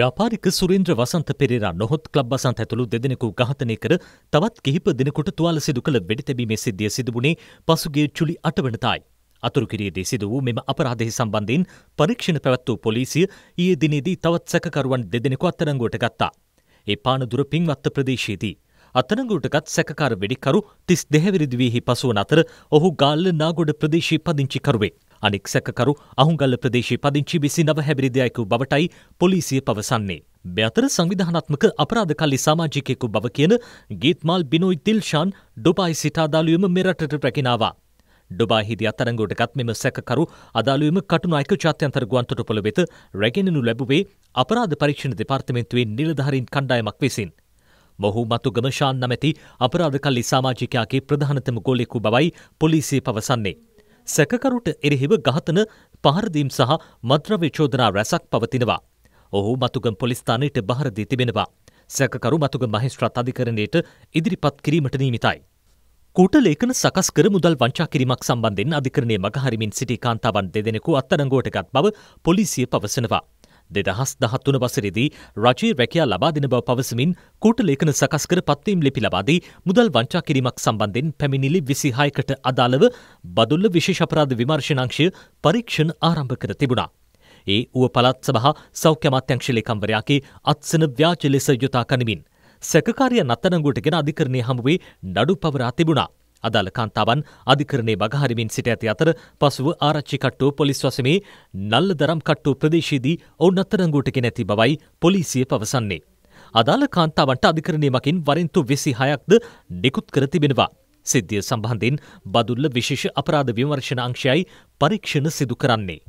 ව්‍යාපාරික සුරේන්ද්‍ර වසන්ත පෙරේරා නොහොත් ක්ලබ් වසන්ත ඇතුළු දෙදෙනෙකු ඝාතනය කර තවත් කිහිප දිනකට තුවාල සිදු කළ වෙඩි තැබීමේ සිද්ධිය සිදුවුණේ පසුගිය ජුලි අටවනතායි. අතුරුකිරියේදී සිදු වූ මෙම අපරාධෙහි සම්බන්ධයෙන් පරීක්ෂණ පැවැත් වූ පොලිසිය ඊයේ දිනේදී තවත් සැකකරුවන් දෙදෙනෙකු අත්අඩංගුවට ගත්තා. ඒ පානදුර පින්වත්ත ප්‍රදේශයේදී අත්අඩංගුවටගත් සැකකාර වෙඩිකරු තිස් දෙහැවිරිදිවයෙහි පසුවන අතර ඔහු ගාල්ල නාගොඩ ප්‍රදේශයේ පදිංචිකරුවේ. අනික් සැකකරු අහුංගල්ල ප්‍රදේශයේ පදිංචි විසි නව හැබිරිදයකු බවටයි පොලිසිය පවසන්නේ. මෙතර සංවිධානත්මක අපරාධකල්ලි සමාජිකයෙකු බව කියන ගීත්මාල් බිනොයි තිල්ෂාන් ඩුබායි සිටාදාලුවම මෙරටට ප්‍රැකිනාවා. ඩුබාහිදී අත්තරංගුවට ගත් මෙම සැකකරු අදාළුවම කටුනායක ජාත්‍යන්තර ගුවන්තොටුපොළ වෙත රැගෙනනු ලැබුවේ අපරාධ පරීක්ෂණ දෙපාර්තමේන්තුවේ නිලධාරීන් කණ්ඩායමක් විසින්. මොහු මතුගම ශාන් නමැති අපරාධකල්ලි සමාජිකයාගේ ප්‍රධානතම ගෝලෙකු බවයි පොලිසිය පවසන්නේ. සැකකරුට එරෙහිව ඝාතන පහරදීම් සහ මද්‍රව්‍ය චෝදනා රැසක් පවතිනවා. ඔහු මතුගම් පොලිස්ථානයට බහරදී තිබෙනවා. සැකකරු මතුගම මහිස්ත්‍රාත් අධිකරණයට ඉදිරිපත් කිරීමට නීමිතයි. කූට ලේඛන සකස් කර මුදල් වංචා කිරීමක් සම්බන්ධයෙන් අධිකරණය මගහරිමින් සිටි කාන්තාවන් දෙදෙනෙකු අත්අඩංගුවට ගත් බව පොලිසිය පවසනවා. දෙදහස් දහත්වන වසරේදී රජයේ රැකයා ලබා දෙන බව පවසමින් කූට ලේඛන සකස් කර පත්වීම් ලිපි ලබාදී මුදල් වංචා කිරීමක් සම්බන්ධයෙන් පැමිණිලි විසිහයකට අදාළව බදුල්ල විශේෂ අපරාධ විමර්ශනාංශය පරීක්ෂණ ආරම්භ කර තිබුණා. ඒ ඌව පළත් සභහ සෞඛ්‍ය අමාත්‍යංශ ලේකම්වරයාගේ අත්සන ව්‍යාජ ලෙස යොතා කනිමින්. සැකකාරිය නත්තනංගුවට ගෙන අධිකරණය හමුවේ නඩු පවරා තිබුණා. අදාළ කාන්තාවන් අධිකරණය බගහරිමින් සිට ඇති අතර පසුව ආරච්චි කට්ටුව පොලිස් වසමේ නල්ල දරම් කට්ටුව ප්‍රදේශයේදී ඔවුන් අත්තරංගුවට නැති බවයි පොලිසිය පවසන්නේ. අදාළ කාන්තාවන්ට අධිකරණය මකින් වරින්තු වෙසි හයක්ද නිකුත් කර තිබෙනවා. සිද්ධිය සම්බන්ධයෙන් බදුල්ල විශේෂ අපරාධ විමර්ශන අංශයයි පරීක්ෂණ සිදු කරන්නේ.